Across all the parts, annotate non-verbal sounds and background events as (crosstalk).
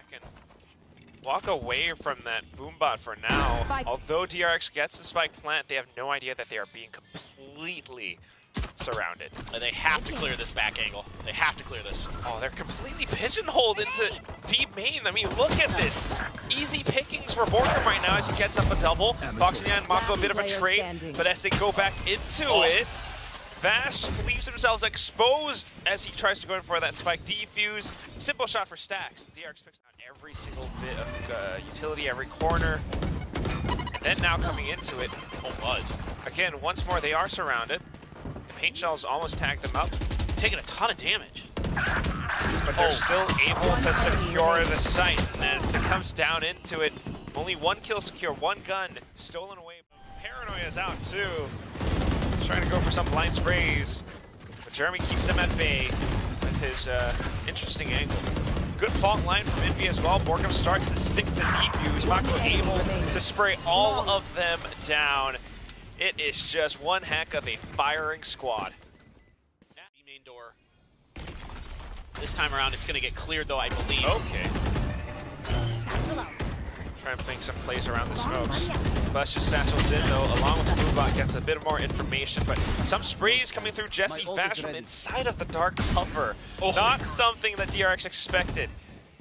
back and walk away from that boombot for now. Spike. Although DRX gets the spike plant, they have no idea that they are being completely surrounded. And They have to clear this back angle. They have to clear this. Oh, they're completely pigeonholed into B main. I mean, look at this. Easy pickings for Borkum right now as he gets up a double. Foxy and Mako a bit of a Player trade, but as they go back into Oh. it, Vash leaves himself exposed as he tries to go in for that spike defuse. Simple shot for Stacks. DRX picks out every single bit of uh, utility, every corner. And then now coming into it, Oh, Buzz. again, once more they are surrounded. The paint shells almost tagged them up. Taking a ton of damage. but they're Oh. still able to secure the site. And as it comes down into it, only one kill secure, one gun stolen away. Paranoia is out too. He's trying to go for some blind sprays, but Jeremy keeps them at bay with his uh, interesting angle. Good fault line from Envy as well. Borkum starts to stick the defuse. Mako able to spray all of them down. It is just one heck of a firing squad. B main door. This time around, it's going to get cleared, though, I believe. Okay. Try and playing some plays around the smokes. Buzz just satchels in though, along with the boombot gets a bit more information, but some sprays coming through Jesse My Vash from inside of the dark cover. Oh. Not something that DRX expected.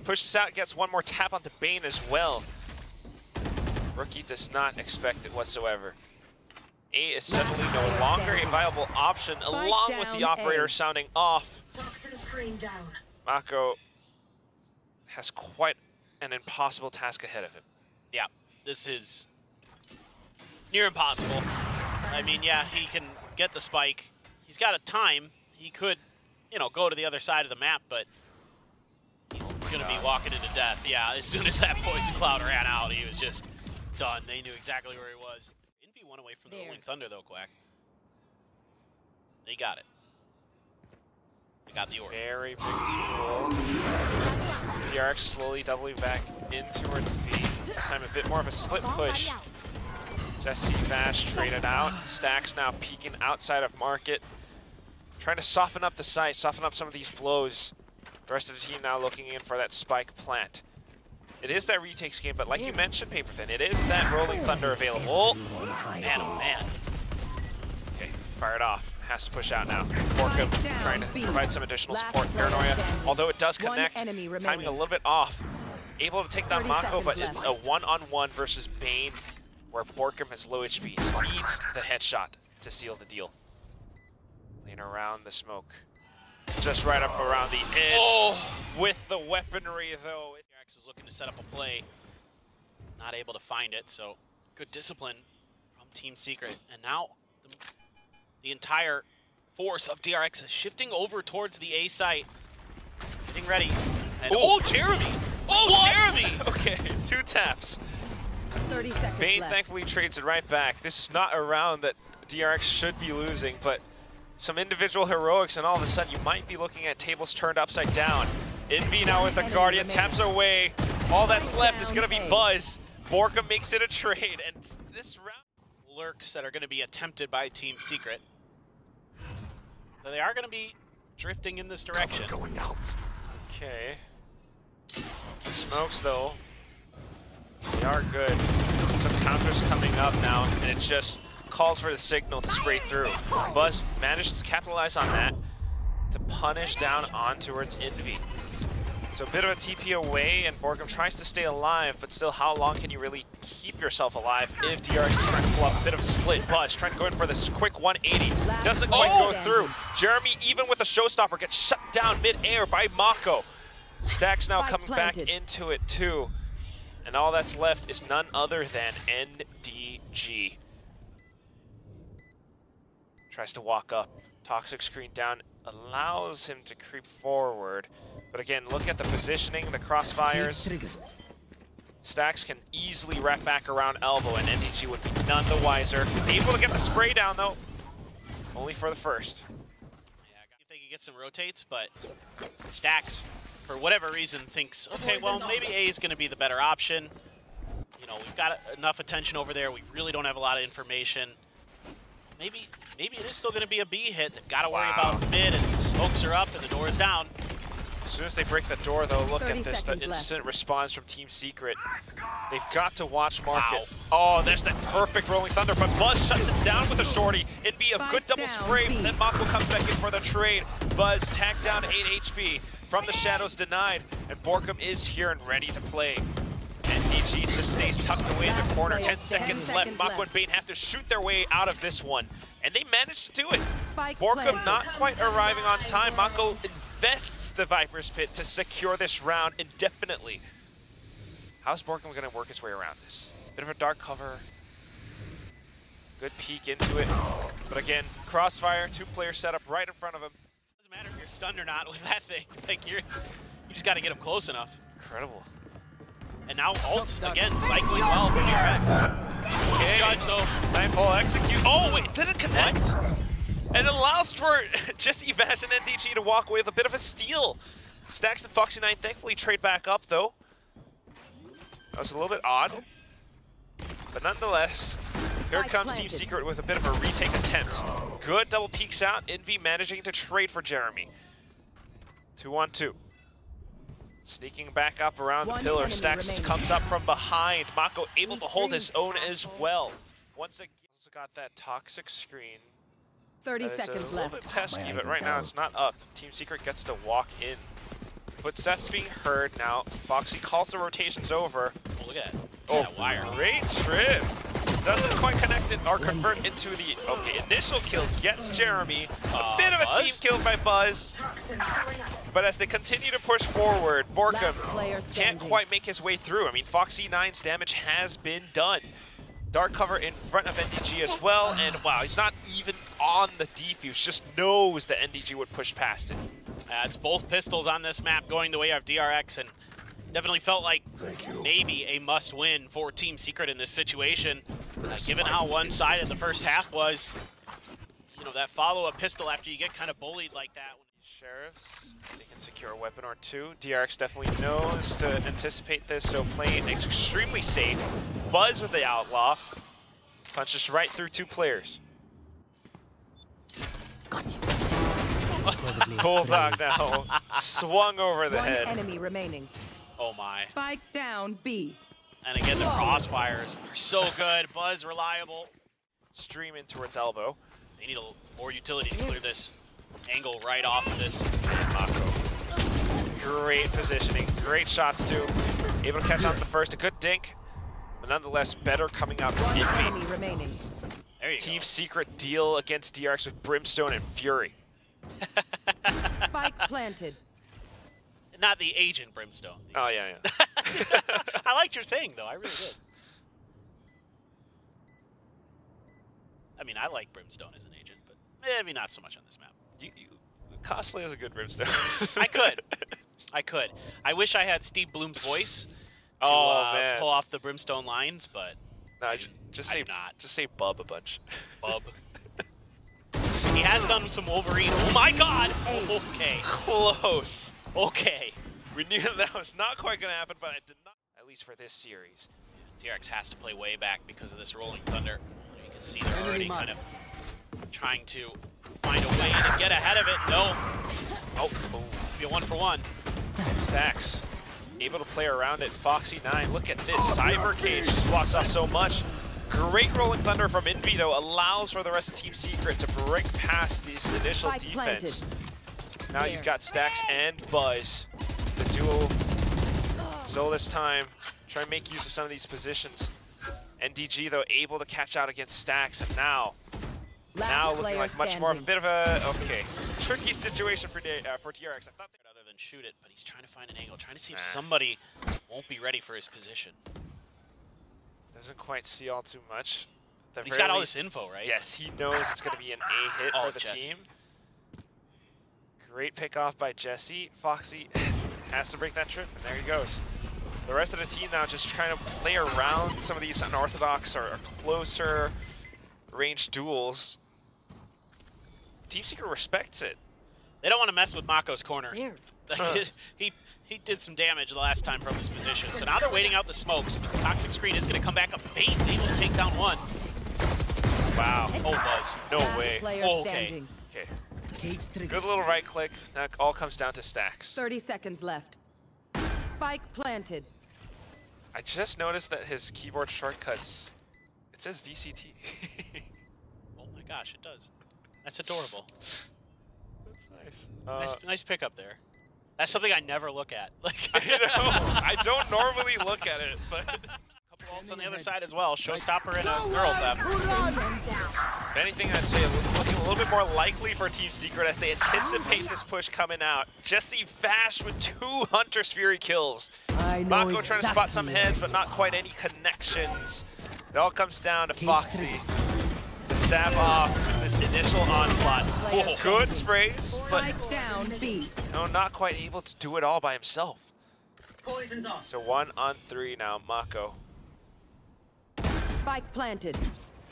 Pushes out, gets one more tap onto Bane as well. Rookie does not expect it whatsoever. A is suddenly no longer a viable option, Spike along with the operator A. sounding off. Toxic screen down. Mako has quite an impossible task ahead of him. Yeah, this is near impossible. I mean, yeah, he can get the spike. He's got a time. He could, you know, go to the other side of the map, but he's going to be walking into death. Yeah, as soon as that poison cloud ran out, he was just done. They knew exactly where he was. Envy one away from the There. Rolling Thunder, though, Quack. They got it. They got the order. Very big tool. DRX slowly doubling back in towards B. This time a bit more of a split push. Jesse Vash traded out. Stacks now peeking outside of market. Trying to soften up the site, soften up some of these blows. The rest of the team now looking in for that spike plant. It is that retakes game, but like you mentioned, Paperthin, it is that Rolling Thunder available. Man, oh man. Okay, fired off. Has to push out now. Borkum down, trying to provide some additional support. Paranoia, although it does connect, timing a little bit off. Able to take down 30 Mako, but seconds it's a one-on-one versus Bane, where Borkum has low HP. Needs the headshot to seal the deal. Playing around the smoke. Just right up around the edge. Oh! With the weaponry, though. it- Jax is looking to set up a play. Not able to find it, so good discipline from Team Secret. And now the, the entire force of DRX is shifting over towards the A site. Getting ready. And, Ooh. oh, Jeremy! Oh, Jeremy! (laughs) Okay, two taps. 30 seconds Bane left. thankfully trades it right back. This is not a round that DRX should be losing, but some individual heroics, and all of a sudden you might be looking at tables turned upside down. Envy now with the enemy Guardian, taps away. All that's left is going to be. Buzz. Borka makes it a trade, and this round... Lurks that are going to be attempted by Team Secret. So they are going to be drifting in this direction. Going out. Okay. The smokes, though, they are good. Some counters coming up now, and it just calls for the signal to spray through. Buzz managed to capitalize on that to punish down on towards Envy. So a bit of a TP away, and Borkum tries to stay alive, but still, how long can you really keep yourself alive if DRX is trying to pull up a bit of a split? Buzz trying to go in for this quick 180. Doesn't quite Oh! go through. Jeremy, even with a showstopper, gets shut down mid-air by Mako. Stacks now Spike coming back into it too. And all that's left is none other than NDG. Tries to walk up. Toxic screen down allows him to creep forward. But again, look at the positioning, the crossfires. Stacks can easily wrap back around elbow, and NDG would be none the wiser. Able to get the spray down though. Only for the first. Yeah, if they could get some rotates, but Stacks, for whatever reason, thinks, okay, well, maybe A is going to be the better option. You know, we've got enough attention over there. We really don't have a lot of information. Maybe, maybe it is still going to be a B hit. They've got to worry Wow. about mid, and smokes are up, and the door is down. As soon as they break the door, though, look at this, the seconds left. instant response from Team Secret. They've got to watch Market. Wow. Oh, there's that perfect Rolling Thunder, but Buzz shuts it down with a shorty. It'd be a Spike good double down, spray, B. but then Mako comes back in for the trade. Buzz tagged down 8 HP. From the shadows denied, and Borkum is here and ready to play. NDG just stays tucked away in the corner. player 10 standing. seconds 10 left. seconds Mako and. Bane have to shoot their way out of this one. And they managed to do it. Spike Borkum not quite arriving on time. Mako invests the Viper's Pit to secure this round indefinitely. How's Borkum going to work his way around this? Bit of a dark cover. Good peek into it. But again, Crossfire, two-player setup right in front of him. Doesn't matter if you're stunned or not (laughs) with that thing. Like you're, you just got to get him close enough. Incredible. And now ults again, cycling well for DRX. Okay. Judge though. Nightfall execute. Oh, wait, didn't connect? And it allows for (laughs) Jesse Vash and NDG to walk away with a bit of a steal. Stacks and Foxy 9 thankfully trade back up, though. That was a little bit odd. But nonetheless, here comes Team. Secret with a bit of a retake attempt. Good double peeks out. Envy managing to trade for Jeremy. Two on two. Sneaking back up around One the pillar. enemy Stacks remaining. comes up from behind. Mako able to hold his own as well. Once again, also got that toxic screen. 30 That is seconds a little left. bit pesky, My but right are now it's not up. Team Secret gets to walk in. Footsteps being heard now. Foxy calls the rotations over. Oh, look at that. Oh, that wire. great trip. Doesn't quite connect it or convert into the okay initial kill. Gets Jeremy. A Uh, bit of a Buzz? team kill by Buzz. But as they continue to push forward, Borkum player can't quite make his way through. I mean, Foxy 9's damage has been done. Dark cover in front of NDG as well, and wow, he's not even on the defuse, just knows that NDG would push past it. Uh, it's both pistols on this map going the way of DRX, and definitely felt like maybe a must-win for Team Secret in this situation, uh, given how one-sided the first half was. You know, that follow-up pistol after you get kind of bullied like that. Sheriffs, they can secure a weapon or two. DRX definitely knows to anticipate this, so playing extremely safe. Buzz with the Outlaw, punches right through two players. Bulldog (laughs) now swung over the One head. enemy remaining. Oh my. Spike down B. And again, the crossfires are so good. Buzz reliable. Stream in towards elbow. They need a little more utility to clear this angle right off of this. Mako. Great positioning, great shots too. Able to catch on the first, a good dink, but nonetheless better coming out from One enemy remaining. There you Team go. Secret deal against DRX with Brimstone and Fury. Spike planted. Not the agent Brimstone. Oh yeah, yeah. (laughs) I liked your saying though. I really did. I mean, I like Brimstone as an agent, but maybe not so much on this map. you, you cosplay as a good Brimstone. I could. (laughs) I could. I wish I had Steve Blum's voice to Oh, uh, man. pull off the Brimstone lines, but no, ju- just I say do not. just say Bub a bunch. bub. (laughs) he has done some Wolverine. Oh my God! Okay. Close. Okay. We knew (laughs) that was not quite gonna happen, but it did not. At least for this series. DRX has to play way back because of this Rolling Thunder. You can see they're already kind of trying to find a way to get ahead of it. No. Oh, boom. Be a one for one. Stacks. Able to play around it. Foxy 9, look at this. Cyber Cage just blocks off so much. Great Rolling Thunder from Invito allows for the rest of Team Secret to break past this initial Spike defense. planted. Now you've got Stacks and Buzz. The duo. So this time, try and make use of some of these positions. NDG, though, able to catch out against Stacks, and now, Last now looking like much more of a bit of a, okay, tricky situation for, D- uh, for DRX. I thought they Other than shoot it, but he's trying to find an angle, trying to see if somebody won't be ready for his position. Doesn't quite see all too much. At the He's very got all least- this info, right? Yes, he knows it's going to be an A hit Oh, for the Jesse. team. Great pick off by Jesse. Foxy has to break that trip, and there he goes. The rest of the team now just trying to play around some of these unorthodox or, or closer range duels. Team Secret respects it. They don't want to mess with Mako's corner. Weird. (laughs) Huh. he he did some damage the last time from his position. So now they're waiting out the smokes. Toxic screen is going to come back up. Bane's able to take down one. Wow. Oh, Buzz. No way. Player Okay. Okay. Good little right click. That all comes down to stacks. 30 seconds left. Spike planted. I just noticed that his keyboard shortcuts, it says VCT. (laughs) Oh my gosh, it does. That's adorable. That's nice. Uh, nice, nice pickup there. That's something I never look at. (laughs) Like I know. (laughs) I don't normally look at it, but (laughs) couple ults on the other side as well. Showstopper and a neural theft. if anything, I'd say looking a little bit more likely for Team Secret as they anticipate this push coming out. Jesse Vash with two Hunter's Fury kills. I know Mako trying to spot some heads, but not quite any connections. It all comes down to Foxy to stab off this initial onslaught. Good sprays, but B. no, not quite able to do it all by himself. Poison's off. So one on three now, Mako. Spike planted.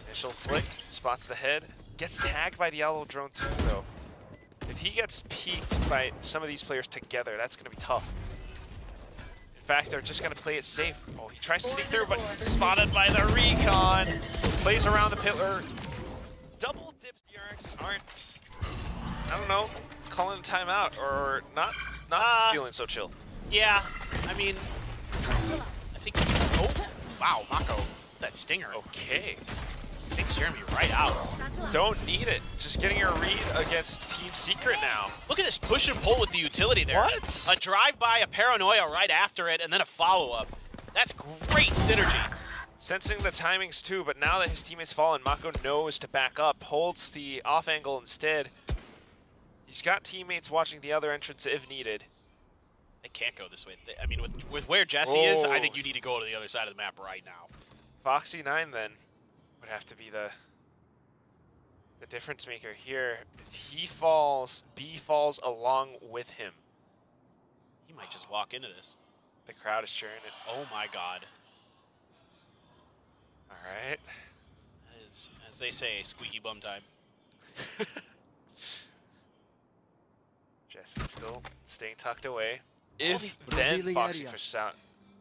Initial flick, spots the head, gets tagged by the Owl Drone too though. If he gets peeked by some of these players together, that's gonna be tough. In fact, they're just gonna play it safe. Oh, he tries to sneak through, but spotted by the Recon. Plays around the pillar. Double dips DRX aren't, I don't know, calling a timeout or not not Uh, feeling so chill. Yeah, I mean, I think. Oh, wow, Mako, that stinger Okay. takes Jeremy right out. Don't need it. Just getting a read against Team Secret now. Look at this push and pull with the utility there. What? A drive by, a paranoia right after it, and then a follow up. That's great synergy. Sensing the timings too, but now that his teammate's fallen, Mako knows to back up, holds the off angle instead. He's got teammates watching the other entrance if needed. They can't go this way. I mean, with, with where Jesse is, I think you need to go to the other side of the map right now. Foxy 9 then would have to be the the difference maker here. If he falls, B falls along with him. He might just walk into this. The crowd is cheering it. Oh my god. All right. That is, as they say, squeaky bum time. (laughs) Jesse still staying tucked away. If then Revealing Foxy area. fishes out.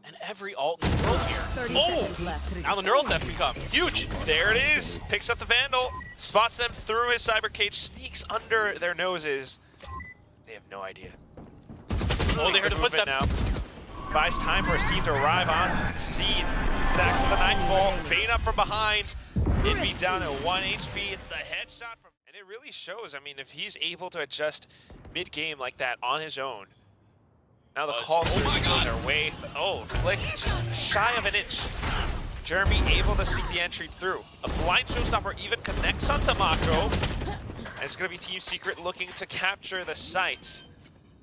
And every alt in the world here. Oh! seconds left. Now the neural theft become huge. There it is. Picks up the Vandal, spots them through his cyber cage, sneaks under their noses. They have no idea. Oh, they Makes heard the footsteps. Now. Buys time for his team to arrive on the scene. Stacks with the nightfall. Bane up from behind. It'd be down at 1 HP. It's the headshot from. And it really shows. I mean, if he's able to adjust mid game like that on his own. Now the Oh, calls oh are going their way. Oh, Flick just shy of an inch. Jeremy able to sneak the entry through. A blind showstopper even connects onto Mako. And it's going to be Team Secret looking to capture the sites.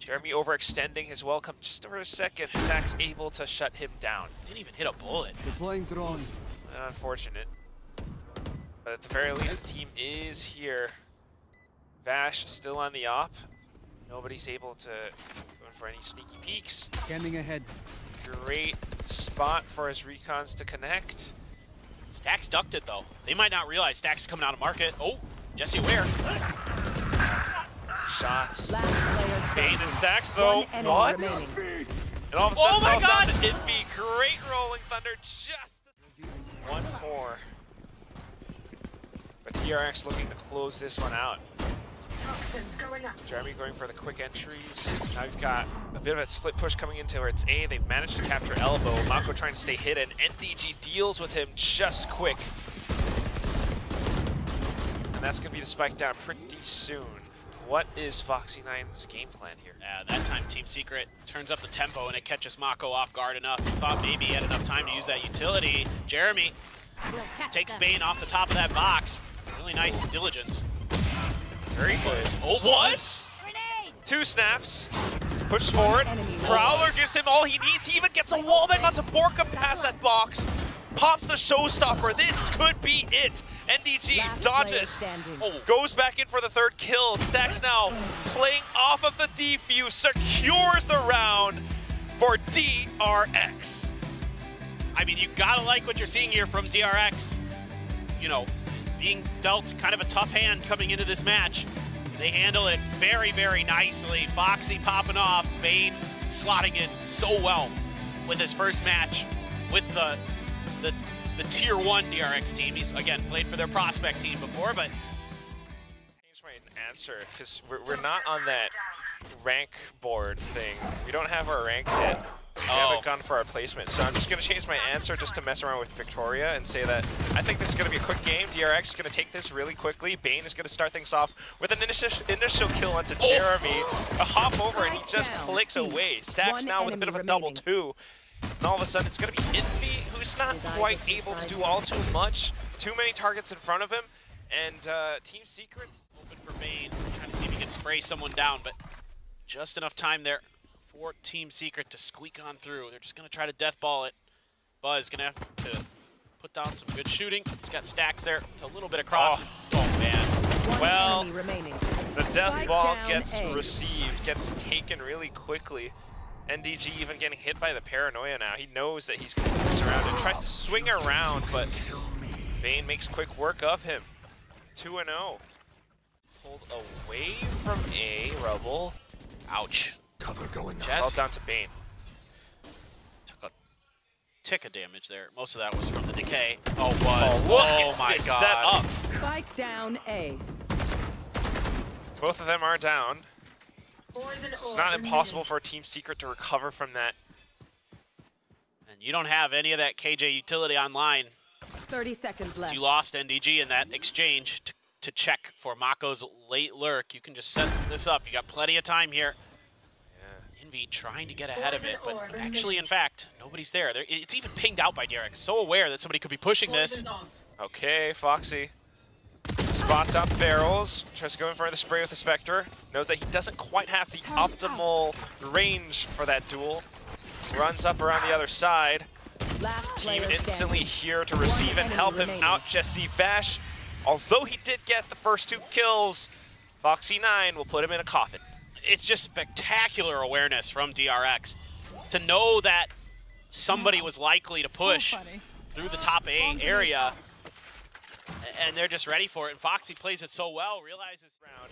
Jeremy overextending his welcome just for a second. Stack's able to shut him down. Didn't even hit a bullet. Deploying drone. Unfortunate. But at the very least, the team is here. Vash still on the op. Nobody's able to go in for any sneaky peeks. Scanning ahead. Great spot for his recons to connect. Stacks ducked it though. They might not realize Stacks coming out of market. Oh, Jesse Ware. Shots. Last player Bane and Stacks though. What? remaining. And all of a Oh my God! Down, it'd be great rolling thunder just one more. But DRX looking to close this one out. Jeremy going for the quick entries. Now we've got a bit of a split push coming into where it's A. They've managed to capture elbow. Mako trying to stay hidden. NDG deals with him just quick. And that's going to be the spike down pretty soon. What is Foxy 9's game plan here? Yeah, that time Team Secret turns up the tempo and it catches Mako off guard enough. He thought maybe he had enough time to use that utility. Jeremy takes Bane off the top of that box. Really nice diligence. Very good. Oh, what? Two snaps. Push forward. Prowler gives him all he needs. He even gets a wallbang onto Borka past that box. Pops the showstopper. This could be it. NDG Last dodges. standing. Oh, Goes back in for the third kill. Stacks now playing off of the defuse. Secures the round for DRX. I mean, you gotta like what you're seeing here from DRX. You know, being dealt kind of a tough hand coming into this match. They handle it very, very nicely. Foxy popping off, Bane slotting in so well with his first match with the the the tier one DRX team. He's again played for their prospect team before, but Changed my answer because we're, we're not on that rank board thing. We don't have our ranks yet. We Oh. haven't gone for our placement, so I'm just going to change my answer just to mess around with Victoria and say that I think this is going to be a quick game. DRX is going to take this really quickly. Bane is going to start things off with an initial, initial kill onto Oh. Jeremy. A hop over and he just clicks away. Stacks One now with a bit of a enemy double remaining. two. And all of a sudden it's going to be Envy, who's not quite able to do all too much. Too many targets in front of him. And uh, Team Secrets Open for Bane, trying to see if he can spray someone down, but just enough time there for Team Secret to squeak on through. They're just going to try to death ball it. Buzz going to have to put down some good shooting. He's got stacks there, a little bit across. Oh. Oh, man. Well. The death ball gets received, gets taken really quickly. NDG even getting hit by the paranoia now. He knows that he's going to be surrounded. Tries to swing around, but Bane makes quick work of him. 2 and 0. Pulled away from A, Rubble. Ouch. Cover going It's all Jazz down to Bane. took a tick of damage there. Most of that was from the decay. Oh, Buzz. Oh, Oh, look at my this god. setup. Spike down A. Both of them are down. Poison It's not impossible for a Team Secret to recover from that. And you don't have any of that KJ utility online. 30 seconds left. You lost NDG in that exchange to, to check for Mako's late lurk. You can just set this up. You got plenty of time here. Envy trying to get ahead of it, but actually, in fact, nobody's there. there. It's even pinged out by Derek. So aware that somebody could be pushing this. Okay, Foxy. Spots out barrels, tries to go in front of the spray with the Spectre. Knows that he doesn't quite have the optimal range for that duel. Runs up around the other side. Team instantly here to receive and help him out, Jesse Vash. Although he did get the first two kills, Foxy 9 will put him in a coffin. It's just spectacular awareness from DRX to know that somebody was likely to push through the top A area, a- and they're just ready for it. And Foxy plays it so well, realizes round.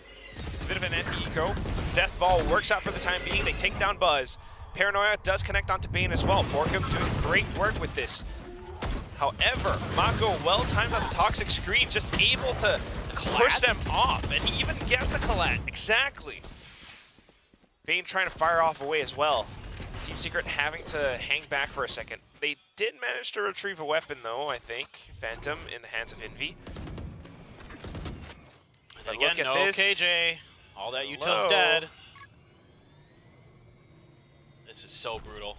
It's a bit of an anti-eco. Death Ball works out for the time being. They take down Buzz. Paranoia does connect onto Bane as well. Borkum doing great work with this. However, Mako well timed on the Toxic Screen, just able to push them off, and he even gets a collat. Exactly. Bane trying to fire off away as well. Team Secret having to hang back for a second. They did manage to retrieve a weapon though, I think. Phantom in the hands of Envy. But Again, look at no this. KJ. All that Hello. dead. This is so brutal.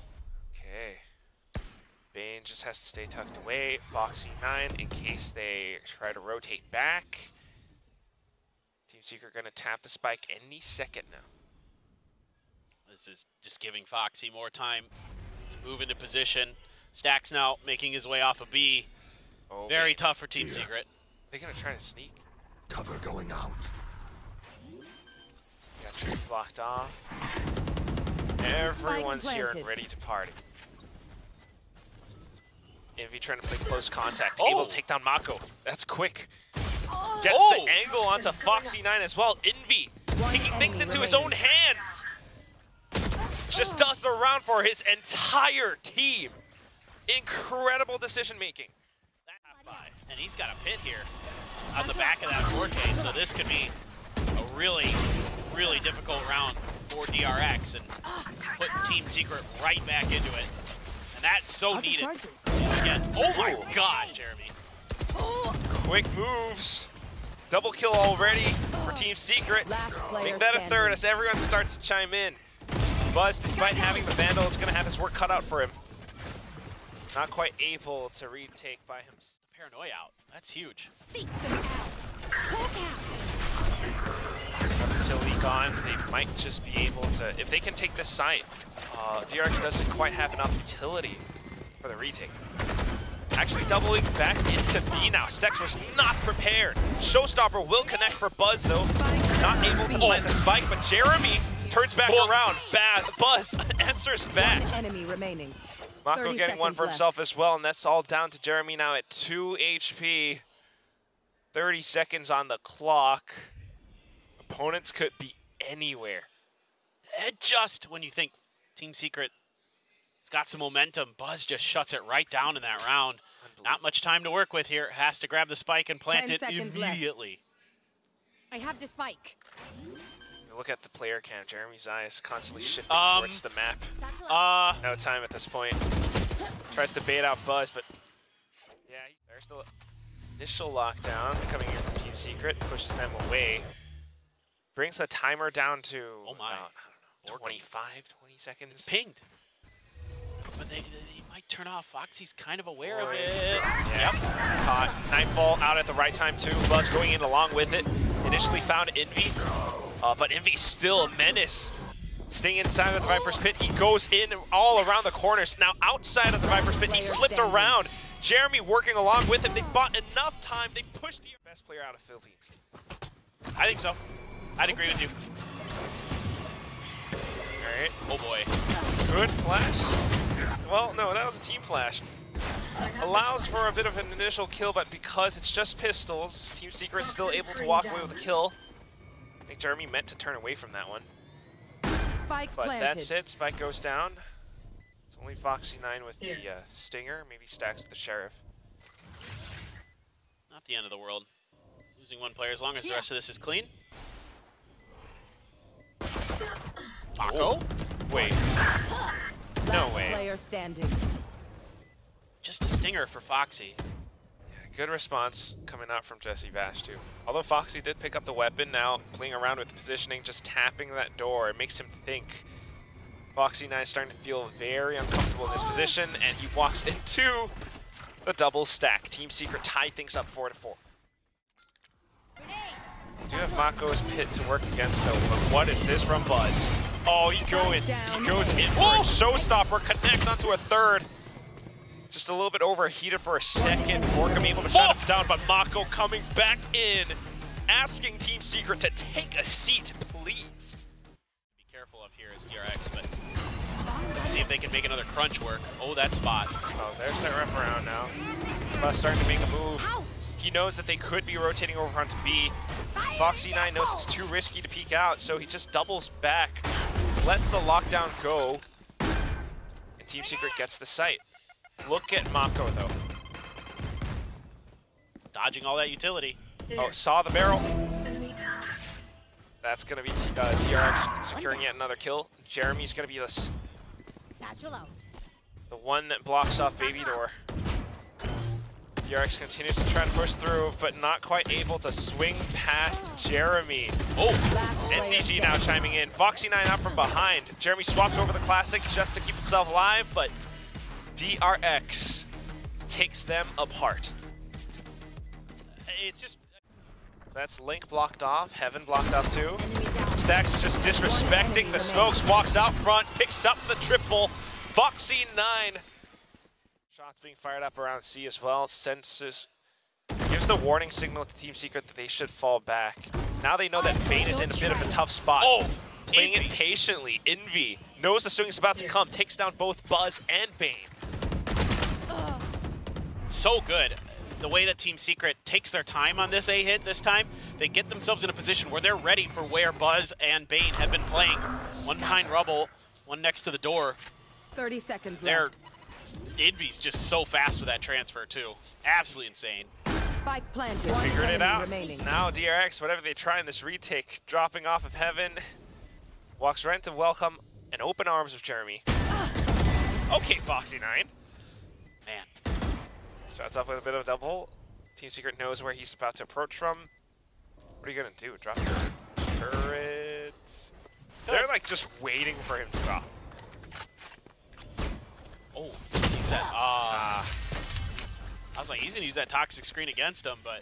Okay. Bane just has to stay tucked away. Foxy 9 in case they try to rotate back. Team Secret gonna tap the spike any second now. This is just giving Foxy more time to move into position. Stacks now making his way off a B. Oh, Very man. tough for Team Yeah. Secret. They're gonna try to sneak. Cover going out. Got tree blocked off. Everyone's here and ready to party. Envy trying to play close contact. Oh. Able to take down Mako. That's quick. Oh! Gets Oh. the angle onto Foxy 9 as well. Envy taking things into his own hands. Just does the round for his entire team. Incredible decision making. And he's got a pit here on the back of that 4K, so this could be a really, really difficult round for DRX and put Team Secret right back into it. And that's so needed. Again. Oh my oh. god, Jeremy. Quick moves. Double kill already for Team Secret. Make that a third as everyone starts to chime in. Buzz, despite having the Vandal, is going to have his work cut out for him. Not quite able to retake by him. Paranoia out. That's huge. Seek them out. Utility gone, they might just be able to, if they can take this site, uh, DRX doesn't quite have enough utility for the retake. Actually doubling back into B now. Stacks was not prepared. Showstopper will connect for Buzz though. Not able to plant the spike, but Jeremy turns back around. Bad. Buzz (laughs) answers back. One enemy remaining. Mako getting one for left. himself as well, and that's all down to Jeremy now at 2 HP. 30 seconds on the clock. Opponents could be anywhere. And just when you think Team Secret has got some momentum, Buzz just shuts it right down in that round. Not much time to work with here. Has to grab the spike and plant Ten it seconds left. immediately. I have the spike. Look at the player cam. Jeremy's eyes constantly shifting Um, towards the map. Uh, No time at this point. Tries to bait out Buzz, but yeah, there's the initial lockdown coming in from Team Secret. Pushes them away. Brings the timer down to Oh my. about, I don't know, 25, 20 seconds. it's pinged. But they, they might turn off. Foxy's kind of aware of it. Yeah. Caught. Nightfall out at the right time too. Buzz going in along with it. Initially found Envy, uh, but Envy's still a menace. Staying inside of the Viper's Pit, he goes in all around the corners. Now outside of the Viper's Pit, he slipped around. Jeremy working along with him. They bought enough time. They pushed the best player out of Philippines. I think so. I'd agree with you. All right. Oh boy. Good flash. Well, no, that was a team flash. Allows for a bit of an initial kill, but because it's just pistols, Team Secret's still able to walk away with a kill. I think Jeremy meant to turn away from that one. Spike But planted. that's it. Spike goes down. It's only Foxy9 with the uh, Stinger. Maybe stacks with the Sheriff. Not the end of the world. Losing one player as long as the rest of this is clean. Taco? Wait. Last No way. Player standing. Just a stinger for Foxy. Good response coming out from Jesse Vash, too. Although Foxy did pick up the weapon, now playing around with the positioning, just tapping that door, it makes him think. Foxy9 is starting to feel very uncomfortable in this position, and he walks (laughs) into the double stack. Team Secret tie things up 4 to 4. Do have Mako's pit to work against, though, but what is this from Buzz? Oh, he goes, he goes in for a showstopper, connects onto a third. Just a little bit overheated for a second. Borkum able to shut him down, but Mako coming back in, asking Team Secret to take a seat, please. Be careful up here as DRX, but see if they can make another crunch work. Oh, that spot. Oh, there's that wraparound now. Buzz starting to make a move. He knows that they could be rotating over onto B. Foxy9 knows it's too risky to peek out, so he just doubles back, lets the lockdown go, and Team Secret gets the site. Look at Mako, though. Dodging all that utility. Oh, saw the barrel. That's going to be uh, DRX securing yet another kill. Jeremy's going to be the, s- Satchel out. the one that blocks off Baby Door. DRX continues to try and push through, but not quite able to swing past Jeremy. Oh, NDG now chiming in. Foxy9 out from behind. Jeremy swaps over the Classic just to keep himself alive, but DRX takes them apart. it's just That's Link blocked off, Heaven blocked off too. Enemy. Stacks just disrespecting the smokes, walks out front, picks up the triple. Foxy 9. Shots being fired up around C as well. Senses gives the warning signal to Team Secret that they should fall back. Now they know that Bane is in a bit of a tough spot. Oh, Playing Envy. it patiently. Envy knows the swing's about to come, takes down both Buzz and Bane. So good. The way that Team Secret takes their time on this A hit this time, they get themselves in a position where they're ready for where Buzz and Bane have been playing. One behind Rubble, one next to the door. 30 seconds They're left. Envy's just so fast with that transfer too. Absolutely insane. Spike planted. One Figured it out. remaining. Now DRX, whatever they try in this retake, dropping off of Heaven, walks right to welcome and open arms of Jeremy. Ah! Okay, Foxy 9. Man, Starts off with a bit of a double. Team Secret knows where he's about to approach from. What are you gonna do? Drop your turret? They're like just waiting for him to drop. oh, he's gonna use that. Uh, I was like, he's gonna use that toxic screen against him, but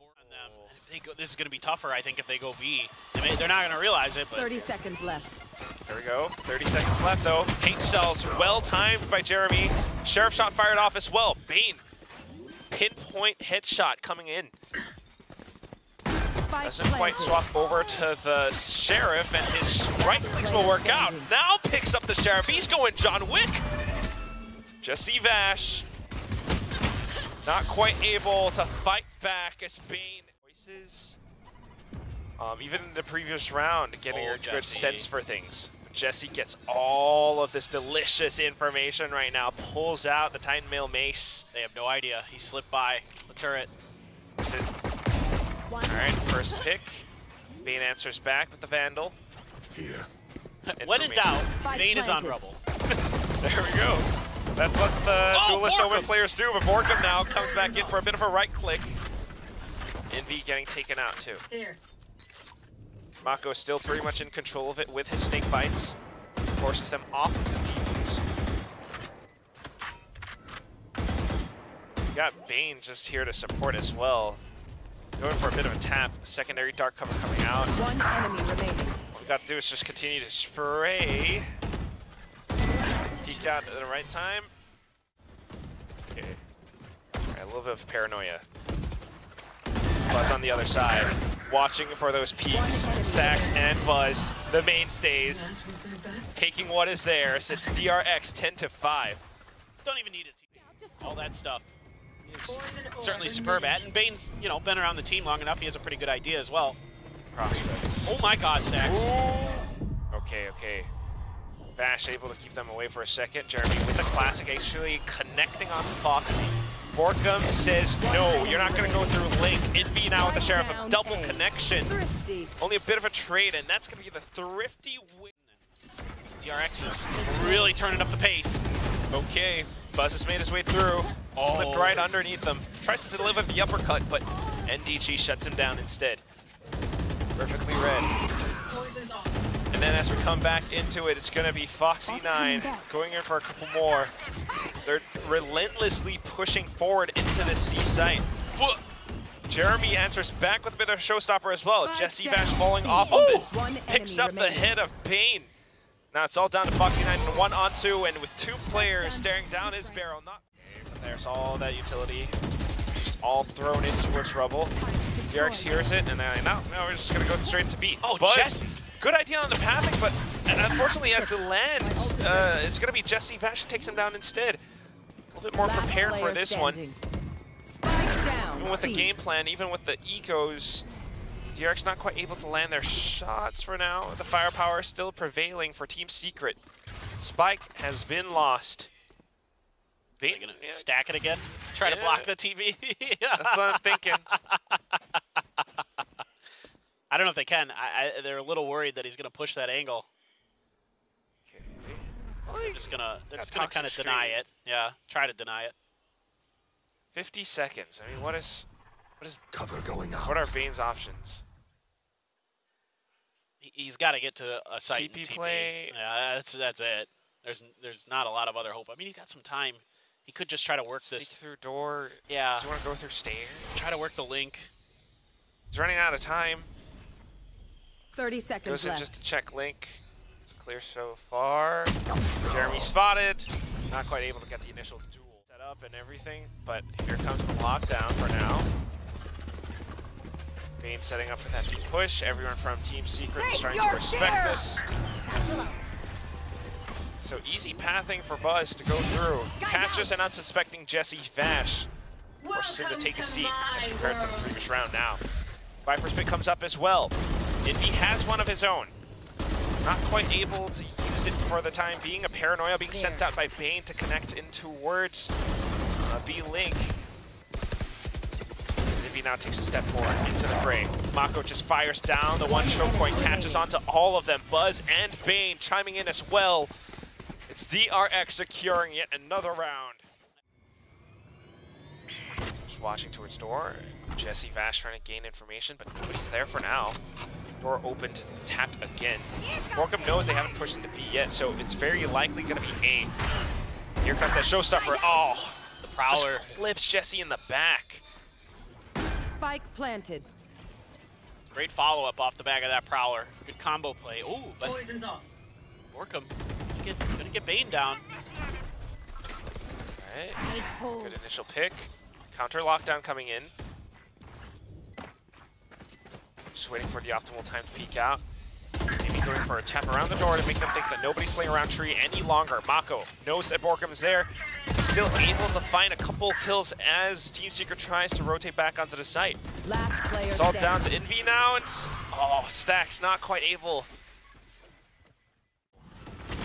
on them. They go, this is gonna be tougher, I think, if they go B. They may, they're not gonna realize it, but 30 seconds left. There we go. 30 seconds left though. Paint shells well timed by Jeremy. Sheriff shot fired off as well. Bane. Pinpoint headshot coming in. Spike Doesn't quite swap over to the sheriff, and his right clicks will work out. Now picks up the sheriff. He's going John Wick. Jesse Vash. Not quite able to fight back as Bane voices. Um, even in the previous round, getting Oh, a good Jesse. sense for things. Jesse gets all of this delicious information right now. Pulls out the Titan Mail Mace. they have no idea. He slipped by the turret. Is it One. All right, first pick. Bane answers back with the Vandal. Here. (laughs) when in doubt, Spike Bane is on planted. rubble. There we go. That's what the Oh, Duelist Borkum! Omen players do, but Borkum now comes back in for a bit of a right click. Envy getting taken out too. There. Mako is still pretty much in control of it with his snake bites. Forces them off of the defuse. Got Bane just here to support as well. Going for a bit of a tap. Secondary dark cover coming out. One enemy remaining. All we got to do is just continue to spray. Peek out at the right time. Okay. Alright, a little bit of paranoia. Buzz on the other side. Watching for those peaks. Stacks and Buzz, the mainstays. Taking what is theirs. It's DRX 10 to 5. Don't even need it. All that stuff is certainly superb at. And Bane's, you know, been around the team long enough. He has a pretty good idea as well. Oh my God, Sax. Okay, okay. Vash able to keep them away for a second. Jeremy with the classic actually connecting onto Foxy. Borkum says, no, you're not going to go through Link. Envy now with the Sheriff, a double connection. Only a bit of a trade, and that's going to be the thrifty win. DRX is really turning up the pace. Okay, Buzz has made his way through. Slipped Oh. right underneath them. Tries to deliver the uppercut, but NDG shuts him down instead. Perfectly read. And then as we come back into it, it's going to be Foxy9 going in for a couple more. They're relentlessly pushing forward into the C site. Whoa. Jeremy answers back with a bit of a showstopper as well. Jesse down. Vash falling off of it. One Picks enemy up the remaining. head of Bane. Now it's all down to Foxy9 and one on two, and with two players staring down his barrel. Not. There's all that utility, just all thrown in towards rubble. DRX hears it, and then no, no, we're just gonna go straight to B. Oh, Buzz, Jesse. Good idea on the pathing, but unfortunately, as the lands, uh, it's gonna be Jesse Vash takes him down instead. A little bit more prepared for this one. Spike down. Even with the game plan, even with the ecos, DRX not quite able to land their shots for now. The firepower is still prevailing for Team Secret. Spike has been lost. Are they gonna yeah, stack it again? Try to block the TV? (laughs) that's what I'm thinking. (laughs) I don't know if they can. I, I, they're a little worried that he's going to push that angle. Okay. They're just gonna they're just gonna kind of deny it. Yeah, try to deny it. 50 seconds. I mean, what is, what is, Cover going out. what are Bane's options? He, he's got to get to a site. TP TP. play. Yeah, that's that's it. There's there's not a lot of other hope. I mean, he's got some time. He could just try to work Sneak this. through door. Yeah. Does he want to go through stairs? Try to work the link. He's running out of time. 30 seconds Goes in left. just to check Link. It's clear so far. Jeremy spotted. Not quite able to get the initial duel set up and everything, but here comes the lockdown for now. Bane setting up for that big push. Everyone from Team Secret is trying to respect this. So easy pathing for Buzz to go through. Catches out. an unsuspecting Jesse Vash. Forces him to take a seat as compared to the previous round now. Viper's Pit comes up as well. Envy has one of his own. Not quite able to use it for the time being. A paranoia being sent out by Bane to connect into Words. uh, B-Link. Envy now takes a step forward into the fray. Mako just fires down. The one choke point catches onto all of them. Buzz and Bane chiming in as well. It's DRX securing yet another round. Just watching towards door. Jesse Vash trying to gain information, but nobody's there for now. Door opened, tapped again. Borkum knows they haven't pushed into B yet, so it's very likely going to be A. Here comes that showstopper. Oh, The prowler. just clips Jesse in the back. Spike planted. Great follow up off the back of that prowler. Good combo play. Ooh, but Poison's off. Borkum gonna get, gonna get Bane down. All right, good initial pick. Counter lockdown coming in. Just waiting for the optimal time to peek out. Maybe going for a tap around the door to make them think that nobody's playing around tree any longer. Mako knows that Borkum is there. Still able to find a couple kills as Team Secret tries to rotate back onto the site. Last player It's all down to Envy now. It's oh, Stacks not quite able.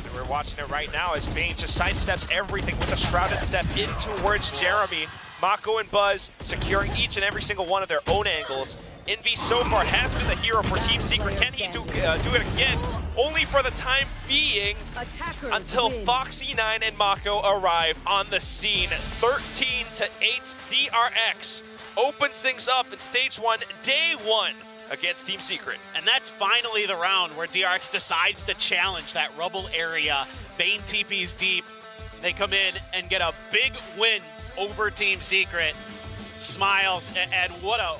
And we're watching it right now as Bane just sidesteps everything with a shrouded step in towards Jeremy. Mako and Buzz securing each and every single one of their own angles. Envy so far has been the hero for Team Secret. Can he do, uh, do it again? Only for the time being until. Foxy9 and Mako arrive on the scene. 13 to 8 DRX opens things up in stage one, day one against Team Secret. And that's finally the round where DRX decides to challenge that rubble area. Bane TP's deep. They come in and get a big win over Team Secret. Smiles, and what a